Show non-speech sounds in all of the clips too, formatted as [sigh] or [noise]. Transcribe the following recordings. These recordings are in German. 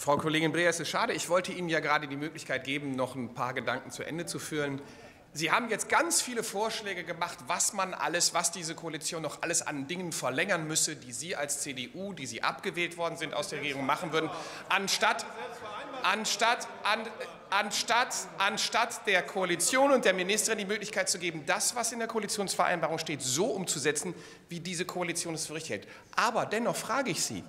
Frau Kollegin Breer, es ist schade. Ich wollte Ihnen ja gerade die Möglichkeit geben, noch ein paar Gedanken zu Ende zu führen. Sie haben jetzt ganz viele Vorschläge gemacht, was man alles, was diese Koalition noch alles an Dingen verlängern müsse, die Sie als CDU, die Sie abgewählt worden sind aus der Regierung, machen würden, anstatt, anstatt, an, anstatt, anstatt der Koalition und der Ministerin die Möglichkeit zu geben, das, was in der Koalitionsvereinbarung steht, so umzusetzen, wie diese Koalition es für richtig hält. Aber dennoch frage ich Sie,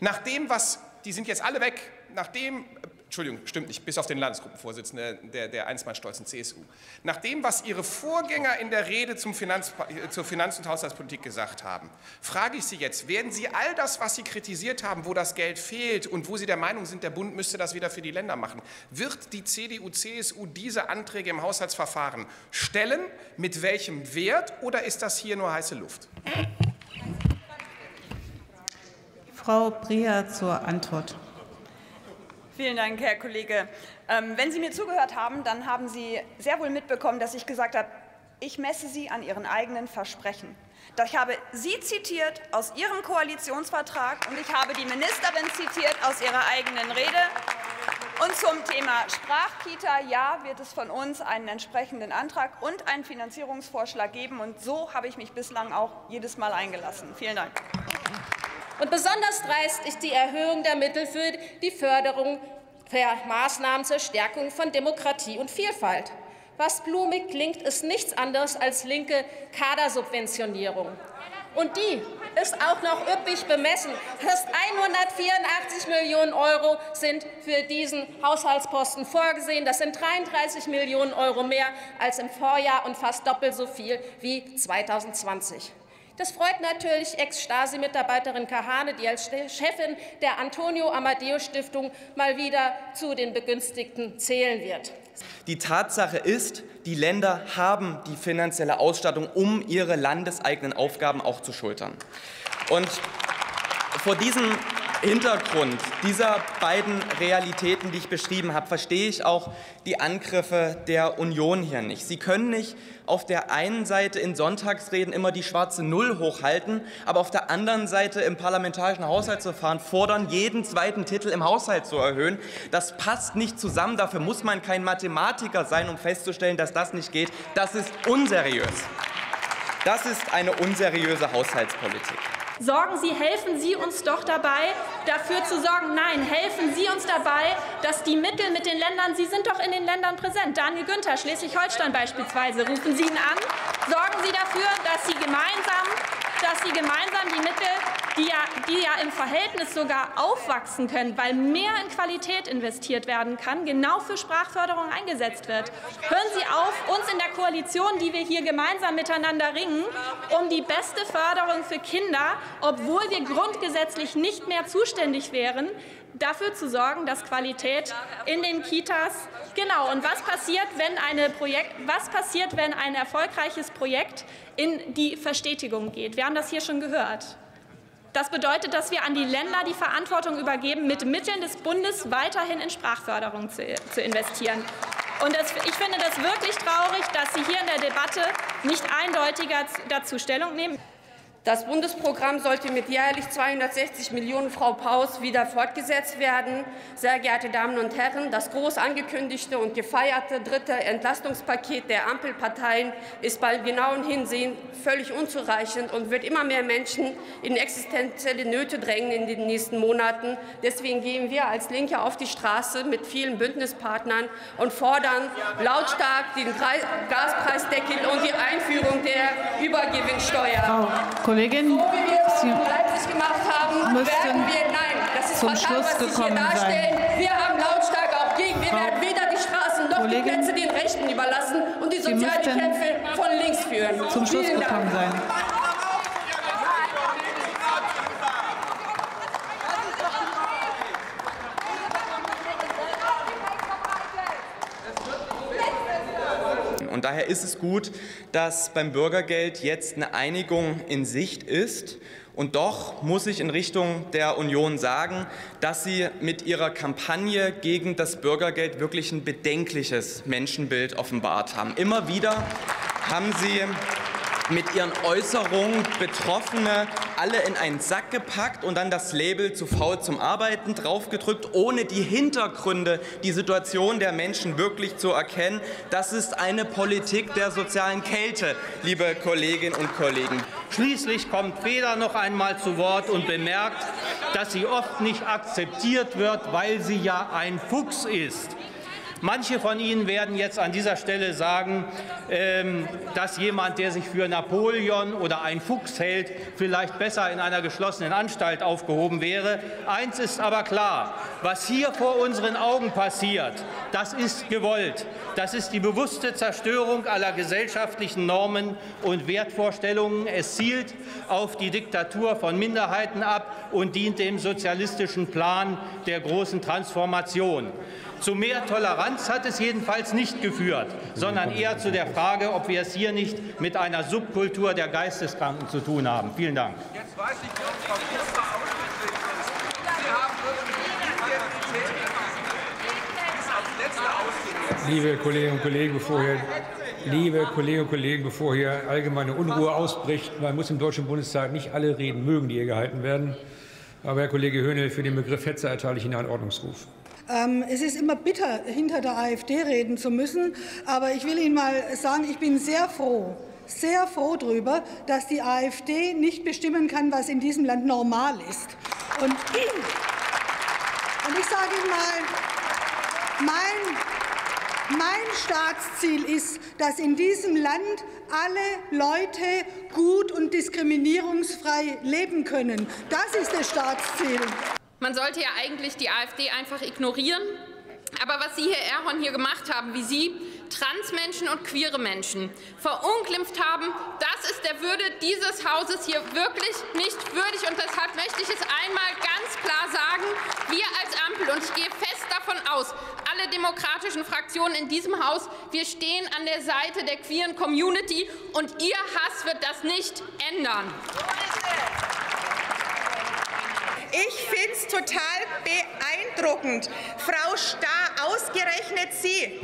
nach dem, was, die sind jetzt alle weg, nach dem Entschuldigung, stimmt nicht, bis auf den Landesgruppenvorsitzenden der, der einstmals stolzen CSU. Nach dem, was Ihre Vorgänger in der Rede zum Finanz, zur Finanz- und Haushaltspolitik gesagt haben, frage ich Sie jetzt, werden Sie all das, was Sie kritisiert haben, wo das Geld fehlt und wo Sie der Meinung sind, der Bund müsste das wieder für die Länder machen, wird die CDU-CSU diese Anträge im Haushaltsverfahren stellen? Mit welchem Wert oder ist das hier nur heiße Luft? Frau Breher zur Antwort. Vielen Dank, Herr Kollege. Ähm, wenn Sie mir zugehört haben, dann haben Sie sehr wohl mitbekommen, dass ich gesagt habe, ich messe Sie an Ihren eigenen Versprechen. Ich habe Sie zitiert aus Ihrem Koalitionsvertrag und ich habe die Ministerin zitiert aus ihrer eigenen Rede. Und zum Thema Sprachkita, ja, wird es von uns einen entsprechenden Antrag und einen Finanzierungsvorschlag geben. Und so habe ich mich bislang auch jedes Mal eingelassen. Vielen Dank. Und besonders dreist ist die Erhöhung der Mittel für die Förderung der Maßnahmen zur Stärkung von Demokratie und Vielfalt. Was blumig klingt, ist nichts anderes als linke Kadersubventionierung. Und die ist auch noch üppig bemessen. Fast 184 Millionen Euro sind für diesen Haushaltsposten vorgesehen. Das sind 33 Millionen Euro mehr als im Vorjahr und fast doppelt so viel wie 2020. Das freut natürlich Ex-Stasi-Mitarbeiterin Kahane, die als Chefin der Antonio Amadeo Stiftung mal wieder zu den Begünstigten zählen wird. Die Tatsache ist, die Länder haben die finanzielle Ausstattung, um ihre landeseigenen Aufgaben auch zu schultern. Und vor diesem Hintergrund dieser beiden Realitäten, die ich beschrieben habe, verstehe ich auch die Angriffe der Union hier nicht. Sie können nicht auf der einen Seite in Sonntagsreden immer die schwarze Null hochhalten, aber auf der anderen Seite im parlamentarischen Haushaltsverfahren fordern, jeden zweiten Titel im Haushalt zu erhöhen. Das passt nicht zusammen. Dafür muss man kein Mathematiker sein, um festzustellen, dass das nicht geht. Das ist unseriös. Das ist eine unseriöse Haushaltspolitik. Sorgen Sie, helfen Sie uns doch dabei, dafür zu sorgen, nein, helfen Sie uns dabei, dass die Mittel mit den Ländern, Sie sind doch in den Ländern präsent, Daniel Günther, Schleswig-Holstein beispielsweise, rufen Sie ihn an, sorgen Sie dafür, dass Sie gemeinsam, dass Sie gemeinsam die Mittel die ja, die ja im Verhältnis sogar aufwachsen können, weil mehr in Qualität investiert werden kann, genau für Sprachförderung eingesetzt wird. Hören Sie auf, uns in der Koalition, die wir hier gemeinsam miteinander ringen, um die beste Förderung für Kinder, obwohl wir grundgesetzlich nicht mehr zuständig wären, dafür zu sorgen, dass Qualität in den Kitas genau und was passiert, wenn eine Projekt was passiert, wenn ein erfolgreiches Projekt in die Verstetigung geht. Wir haben das hier schon gehört. Das bedeutet, dass wir an die Länder die Verantwortung übergeben, mit Mitteln des Bundes weiterhin in Sprachförderung zu, zu investieren. Und das, ich finde das wirklich traurig, dass Sie hier in der Debatte nicht eindeutiger dazu Stellung nehmen. Das Bundesprogramm sollte mit jährlich 260 Millionen Frau Paus wieder fortgesetzt werden. Sehr geehrte Damen und Herren, das groß angekündigte und gefeierte dritte Entlastungspaket der Ampelparteien ist bei genauen Hinsehen völlig unzureichend und wird immer mehr Menschen in existenzielle Nöte drängen in den nächsten Monaten. Deswegen gehen wir als Linke auf die Straße mit vielen Bündnispartnern und fordern lautstark den Gaspreisdeckel und die Einführung der Übergewinnsteuer. Frau Kollegin, so wie wir es in Leipzig gemacht haben, werden wir, nein, das ist zum fatal, Schluss was Sie gekommen hier darstellen. sein. Wir haben lautstark auch gegen, wir Frau werden weder die Straßen noch Kollegin, die Plätze den Rechten überlassen und die sozialen Kämpfe von links führen. Zum Schluss Vielen gekommen Dank. sein. Und daher ist es gut, dass beim Bürgergeld jetzt eine Einigung in Sicht ist. Und doch muss ich in Richtung der Union sagen, dass sie mit ihrer Kampagne gegen das Bürgergeld wirklich ein bedenkliches Menschenbild offenbart haben. Immer wieder haben sie mit ihren Äußerungen Betroffene alle in einen Sack gepackt und dann das Label zu faul zum Arbeiten draufgedrückt, ohne die Hintergründe, die Situation der Menschen wirklich zu erkennen. Das ist eine Politik der sozialen Kälte, liebe Kolleginnen und Kollegen. Schließlich kommt Feder noch einmal zu Wort und bemerkt, dass sie oft nicht akzeptiert wird, weil sie ja ein Fuchs ist. Manche von Ihnen werden jetzt an dieser Stelle sagen, ähm, dass jemand, der sich für Napoleon oder ein Fuchs hält, vielleicht besser in einer geschlossenen Anstalt aufgehoben wäre. Eins ist aber klar, was hier vor unseren Augen passiert, das ist gewollt. Das ist die bewusste Zerstörung aller gesellschaftlichen Normen und Wertvorstellungen. Es zielt auf die Diktatur von Minderheiten ab und dient dem sozialistischen Plan der großen Transformation. Zu mehr Toleranz hat es jedenfalls nicht geführt, sondern eher zu der Frage, ob wir es hier nicht mit einer Subkultur der Geisteskranken zu tun haben. Vielen Dank. Jetzt weiß ich, Frau Liebe Kolleginnen und Kollegen, bevor hier Liebe Kolleginnen und Kollegen, bevor hier allgemeine Unruhe ausbricht, man muss im Deutschen Bundestag nicht alle Reden mögen, die hier gehalten werden. Aber Herr Kollege Höhnel, für den Begriff Hetze erteile ich Ihnen einen Ordnungsruf. Ähm, es ist immer bitter, hinter der AfD reden zu müssen. Aber ich will Ihnen mal sagen, ich bin sehr froh, sehr froh darüber, dass die AfD nicht bestimmen kann, was in diesem Land normal ist. Und, und ich sage Ihnen mal, mein, mein Staatsziel ist, dass in diesem Land alle Leute gut und diskriminierungsfrei leben können. Das ist das Staatsziel. Man sollte ja eigentlich die AfD einfach ignorieren. Aber was Sie, Herr Erhorn, hier gemacht haben, wie Sie Transmenschen und queere Menschen verunglimpft haben, das ist der Würde dieses Hauses hier wirklich nicht würdig. Und deshalb möchte ich es einmal ganz klar sagen, wir als Ampel, und ich gehe fest davon aus, alle demokratischen Fraktionen in diesem Haus, wir stehen an der Seite der queeren Community, und Ihr Hass wird das nicht ändern. Ich finde es total beeindruckend. Frau Starr, ausgerechnet Sie,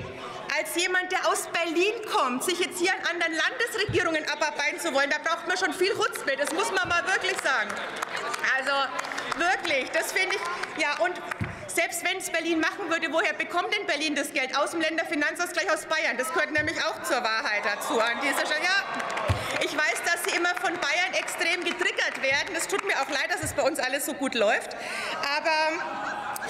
als jemand, der aus Berlin kommt, sich jetzt hier an anderen Landesregierungen abarbeiten zu wollen, da braucht man schon viel Chutzpe, das muss man mal wirklich sagen. Also wirklich, das finde ich, ja, und selbst wenn es Berlin machen würde, woher bekommt denn Berlin das Geld? Aus dem Länderfinanzausgleich aus Bayern. Das gehört nämlich auch zur Wahrheit dazu an dieser Stelle. Ja, ich weiß, dass Sie immer von Bayern extrem getriggert werden. Es tut mir auch leid, dass es bei uns alles so gut läuft. Aber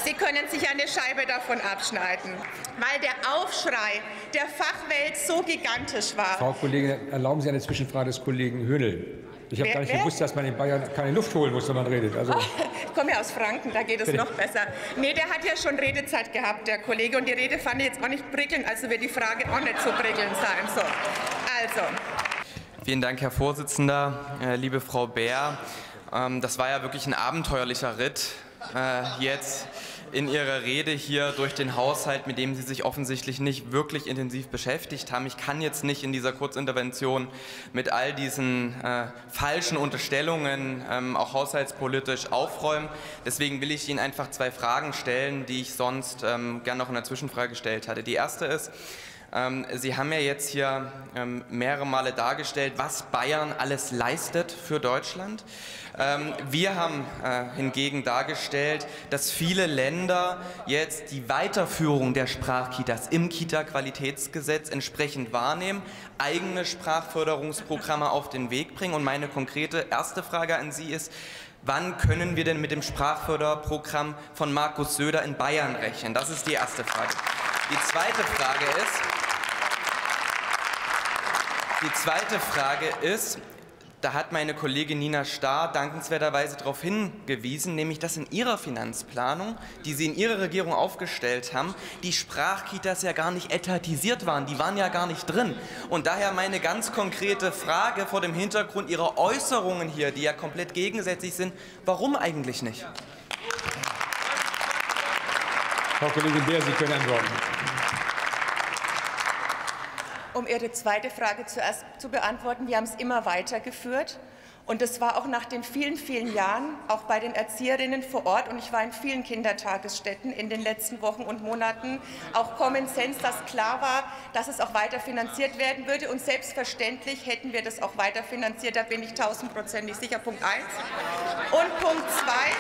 Sie können sich eine Scheibe davon abschneiden, weil der Aufschrei der Fachwelt so gigantisch war. Frau Kollegin, erlauben Sie eine Zwischenfrage des Kollegen Höhnel. Ich habe gar nicht wer? gewusst, dass man in Bayern keine Luft holen muss, wenn man redet. Also [laughs] ich komme ja aus Franken, da geht es noch besser. Nee, der hat ja schon Redezeit gehabt, der Kollege. Und die Rede fand ich jetzt auch nicht prickelnd, also wird die Frage auch nicht so prickelnd sein. So, also. Vielen Dank, Herr Vorsitzender. Äh, liebe Frau Bär, ähm, das war ja wirklich ein abenteuerlicher Ritt äh, jetzt in Ihrer Rede hier durch den Haushalt, mit dem Sie sich offensichtlich nicht wirklich intensiv beschäftigt haben. Ich kann jetzt nicht in dieser Kurzintervention mit all diesen äh, falschen Unterstellungen ähm, auch haushaltspolitisch aufräumen. Deswegen will ich Ihnen einfach zwei Fragen stellen, die ich sonst ähm, gern noch in der Zwischenfrage gestellt hatte. Die erste ist, Sie haben ja jetzt hier ähm, mehrere Male dargestellt, was Bayern alles leistet für Deutschland. Ähm, wir haben äh, hingegen dargestellt, dass viele Länder jetzt die Weiterführung der Sprachkitas im Kita-Qualitätsgesetz entsprechend wahrnehmen, eigene Sprachförderungsprogramme auf den Weg bringen. Und meine konkrete erste Frage an Sie ist, Wann können wir denn mit dem Sprachförderprogramm von Markus Söder in Bayern rechnen? Das ist die erste Frage. Die zweite Frage ist, die zweite Frage ist, da hat meine Kollegin Nina Starr dankenswerterweise darauf hingewiesen, nämlich dass in ihrer Finanzplanung, die sie in ihrer Regierung aufgestellt haben, die Sprachkitas ja gar nicht etatisiert waren, die waren ja gar nicht drin. Und daher meine ganz konkrete Frage vor dem Hintergrund ihrer Äußerungen hier, die ja komplett gegensätzlich sind, warum eigentlich nicht? Frau Kollegin Beer, Sie können antworten. Um Ihre zweite Frage zuerst zu beantworten, wir haben es immer weitergeführt. Und das war auch nach den vielen, vielen Jahren, auch bei den Erzieherinnen vor Ort, und ich war in vielen Kindertagesstätten in den letzten Wochen und Monaten, auch Common Sense, dass klar war, dass es auch weiter finanziert werden würde. Und selbstverständlich hätten wir das auch weiter finanziert, da bin ich tausendprozentig sicher. Punkt eins. Und Punkt zwei,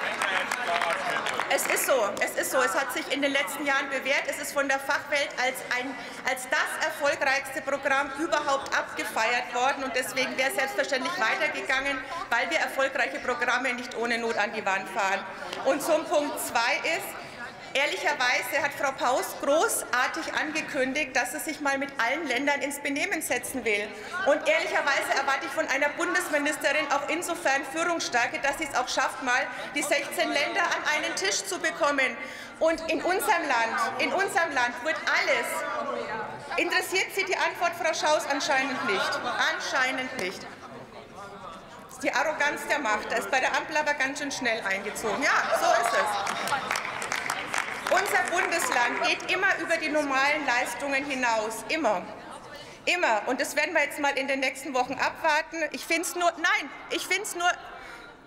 es ist so, es ist so, es hat sich in den letzten Jahren bewährt, es ist von der Fachwelt als, ein, als das erfolgreichste Programm überhaupt abgefeiert worden. Und deswegen wäre es selbstverständlich weitergegangen weil wir erfolgreiche Programme nicht ohne Not an die Wand fahren. Und zum Punkt 2 ist, Ehrlicherweise hat Frau Paus großartig angekündigt, dass sie sich mal mit allen Ländern ins Benehmen setzen will. Und ehrlicherweise erwarte ich von einer Bundesministerin auch insofern Führungsstärke, dass sie es auch schafft, mal die 16 Länder an einen Tisch zu bekommen. Und in unserem Land, in unserem Land wird alles. Interessiert Sie die Antwort, Frau Schaus? Anscheinend nicht. Anscheinend nicht die Arroganz der Macht. Da ist bei der Ampel aber ganz schön schnell eingezogen. Ja, so ist es. Unser Bundesland geht immer über die normalen Leistungen hinaus. Immer. Immer. Und das werden wir jetzt mal in den nächsten Wochen abwarten. Ich finde es nur, nein, ich finde es nur,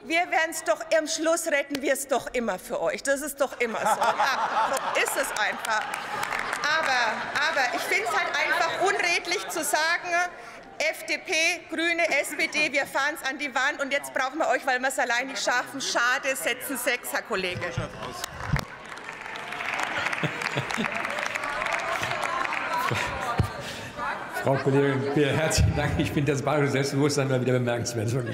wir werden es doch, am Schluss retten wir es doch immer für euch. Das ist doch immer so. Ja, so ist es einfach. Aber, aber ich finde es halt einfach unredlich zu sagen, FDP, Grüne, SPD, wir fahren es an die Wand und jetzt brauchen wir euch, weil wir es allein nicht schaffen. Schade, setzen sechs, Herr Kollege. [laughs] Frau Kollegin, herzlichen Dank. Ich finde das bayerische Selbstbewusstsein mal wieder bemerkenswert. [laughs] Und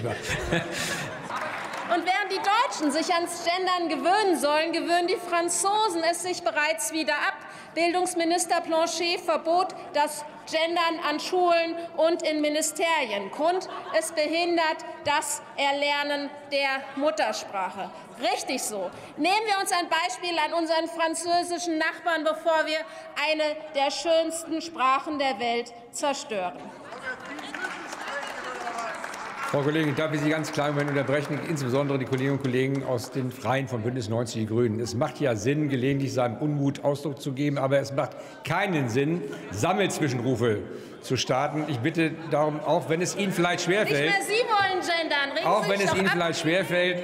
während die Deutschen sich ans Gendern gewöhnen sollen, gewöhnen die Franzosen es sich bereits wieder ab. Bildungsminister Blanchet verbot das Gendern an Schulen und in Ministerien. Grund, es behindert das Erlernen der Muttersprache. Richtig so. Nehmen wir uns ein Beispiel an unseren französischen Nachbarn, bevor wir eine der schönsten Sprachen der Welt zerstören. Frau Kollegin, darf ich Sie ganz klar unterbrechen, insbesondere die Kolleginnen und Kollegen aus den Freien von Bündnis 90 Die Grünen. Es macht ja Sinn, gelegentlich seinem Unmut Ausdruck zu geben, aber es macht keinen Sinn, Sammelzwischenrufe zu starten. Ich bitte darum, auch wenn es Ihnen vielleicht schwerfällt, Nicht mehr Sie wollen gendern. Regen auch wenn es Ihnen ab. vielleicht schwerfällt,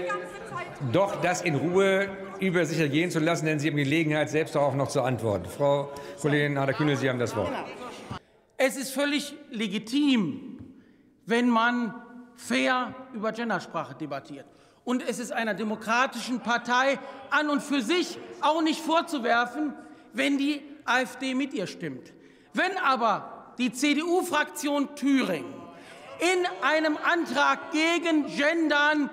doch das in Ruhe über sich ergehen zu lassen, denn Sie haben Gelegenheit, selbst darauf noch zu antworten. Frau Kollegin Hader-Kühnel, Sie haben das Wort. Es ist völlig legitim, wenn man fair über Gendersprache debattiert. Und es ist einer demokratischen Partei an und für sich auch nicht vorzuwerfen, wenn die AfD mit ihr stimmt. Wenn aber die CDU-Fraktion Thüringen in einem Antrag gegen Gendern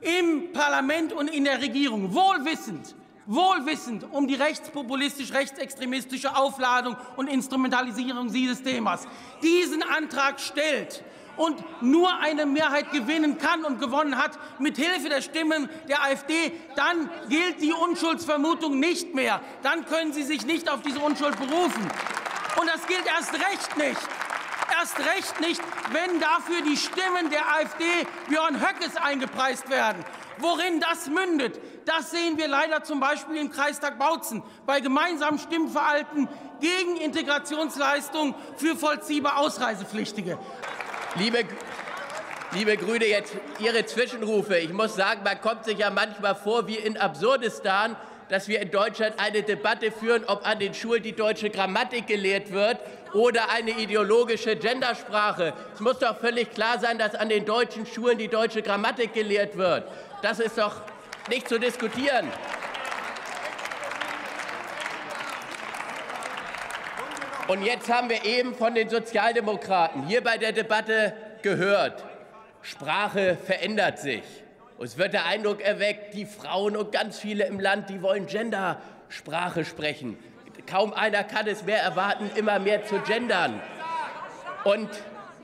im Parlament und in der Regierung wohlwissend wohlwissend um die rechtspopulistisch-rechtsextremistische Aufladung und Instrumentalisierung dieses Themas diesen Antrag stellt, und nur eine Mehrheit gewinnen kann und gewonnen hat mit Hilfe der Stimmen der AfD, dann gilt die Unschuldsvermutung nicht mehr. Dann können Sie sich nicht auf diese Unschuld berufen. Und das gilt erst recht nicht. Erst recht nicht, wenn dafür die Stimmen der AfD Björn Höckes eingepreist werden. Worin das mündet, das sehen wir leider zum Beispiel im Kreistag Bautzen bei gemeinsamen Stimmverhalten gegen Integrationsleistungen für vollziehbar Ausreisepflichtige. Liebe, liebe Grüne, jetzt Ihre Zwischenrufe. Ich muss sagen, man kommt sich ja manchmal vor wie in Absurdistan, dass wir in Deutschland eine Debatte führen, ob an den Schulen die deutsche Grammatik gelehrt wird oder eine ideologische Gendersprache. Es muss doch völlig klar sein, dass an den deutschen Schulen die deutsche Grammatik gelehrt wird. Das ist doch nicht zu diskutieren. Und jetzt haben wir eben von den Sozialdemokraten hier bei der Debatte gehört, Sprache verändert sich. Es wird der Eindruck erweckt, die Frauen und ganz viele im Land, die wollen Gendersprache sprechen. Kaum einer kann es mehr erwarten, immer mehr zu gendern. Und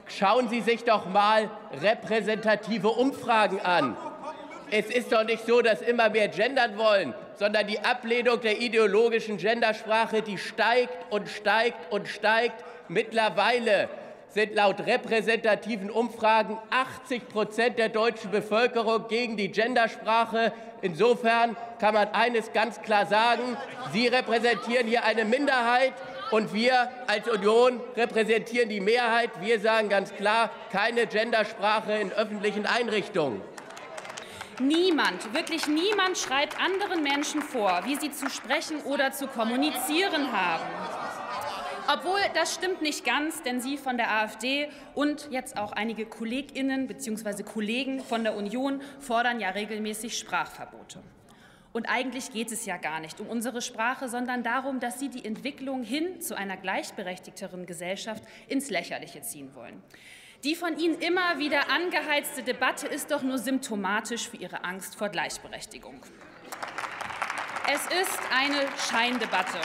schauen Sie sich doch mal repräsentative Umfragen an. Es ist doch nicht so, dass immer mehr gendern wollen, sondern die Ablehnung der ideologischen Gendersprache, die steigt und steigt und steigt. Mittlerweile sind laut repräsentativen Umfragen 80 Prozent der deutschen Bevölkerung gegen die Gendersprache. Insofern kann man eines ganz klar sagen. Sie repräsentieren hier eine Minderheit Und wir als Union repräsentieren die Mehrheit. Wir sagen ganz klar, keine Gendersprache in öffentlichen Einrichtungen. Niemand, wirklich niemand schreibt anderen Menschen vor, wie sie zu sprechen oder zu kommunizieren haben. Obwohl, das stimmt nicht ganz, denn Sie von der AfD und jetzt auch einige Kolleginnen bzw. Kollegen von der Union fordern ja regelmäßig Sprachverbote. Und eigentlich geht es ja gar nicht um unsere Sprache, sondern darum, dass Sie die Entwicklung hin zu einer gleichberechtigteren Gesellschaft ins Lächerliche ziehen wollen. Die von Ihnen immer wieder angeheizte Debatte ist doch nur symptomatisch für Ihre Angst vor Gleichberechtigung. Es ist eine Scheindebatte.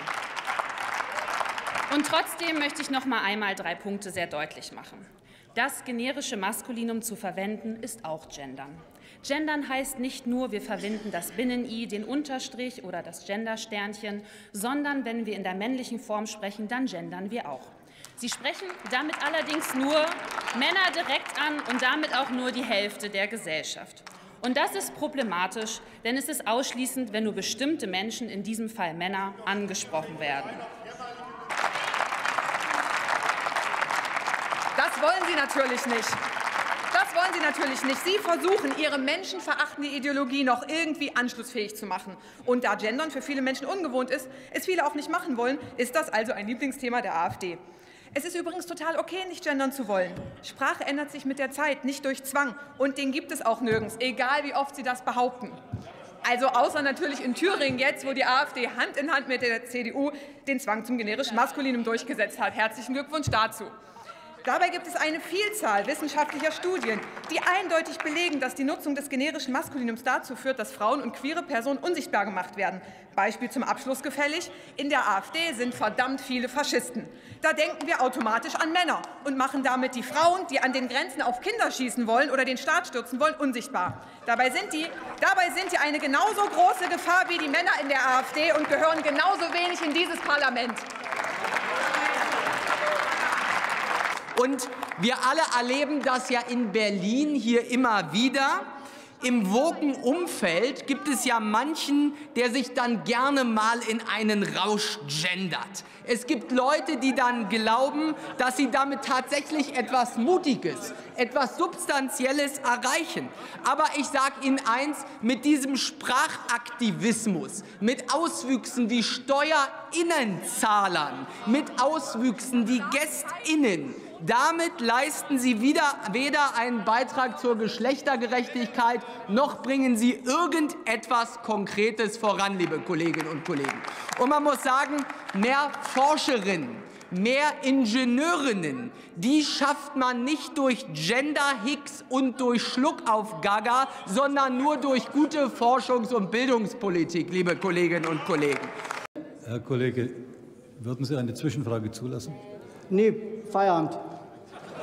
Und trotzdem möchte ich noch mal einmal drei Punkte sehr deutlich machen. Das generische Maskulinum zu verwenden, ist auch Gendern. Gendern heißt nicht nur, wir verwenden das Binnen-I, den Unterstrich oder das Gendersternchen, sondern wenn wir in der männlichen Form sprechen, dann gendern wir auch. Sie sprechen damit allerdings nur Männer direkt an und damit auch nur die Hälfte der Gesellschaft. Und das ist problematisch, denn es ist ausschließend, wenn nur bestimmte Menschen, in diesem Fall Männer, angesprochen werden. Das wollen Sie natürlich nicht. Das wollen Sie natürlich nicht. Sie versuchen, Ihre menschenverachtende Ideologie noch irgendwie anschlussfähig zu machen. Und da Gendern für viele Menschen ungewohnt ist, es viele auch nicht machen wollen, ist das also ein Lieblingsthema der AfD. Es ist übrigens total okay, nicht gendern zu wollen. Sprache ändert sich mit der Zeit, nicht durch Zwang. Und den gibt es auch nirgends, egal wie oft Sie das behaupten. Also außer natürlich in Thüringen jetzt, wo die AfD Hand in Hand mit der CDU den Zwang zum generischen Maskulinum durchgesetzt hat. Herzlichen Glückwunsch dazu. Dabei gibt es eine Vielzahl wissenschaftlicher Studien, die eindeutig belegen, dass die Nutzung des generischen Maskulinums dazu führt, dass Frauen und queere Personen unsichtbar gemacht werden. Beispiel zum Abschluss gefällig. In der AfD sind verdammt viele Faschisten. Da denken wir automatisch an Männer und machen damit die Frauen, die an den Grenzen auf Kinder schießen wollen oder den Staat stürzen wollen, unsichtbar. Dabei sind die, dabei sind die eine genauso große Gefahr wie die Männer in der AfD und gehören genauso wenig in dieses Parlament. Und wir alle erleben das ja in Berlin hier immer wieder. Im woken Umfeld gibt es ja manchen, der sich dann gerne mal in einen Rausch gendert. Es gibt Leute, die dann glauben, dass sie damit tatsächlich etwas Mutiges, etwas Substanzielles erreichen. Aber ich sage Ihnen eins, mit diesem Sprachaktivismus, mit Auswüchsen wie Steuerinnenzahlern, mit Auswüchsen wie Gästinnen, damit leisten Sie wieder, weder einen Beitrag zur Geschlechtergerechtigkeit, noch bringen Sie irgendetwas Konkretes voran, liebe Kolleginnen und Kollegen. Und man muss sagen, mehr Forscherinnen, mehr Ingenieurinnen, die schafft man nicht durch Gender-Hicks und durch Schluck auf Gaga, sondern nur durch gute Forschungs- und Bildungspolitik, liebe Kolleginnen und Kollegen. Herr Kollege, würden Sie eine Zwischenfrage zulassen? Nee, Feierabend.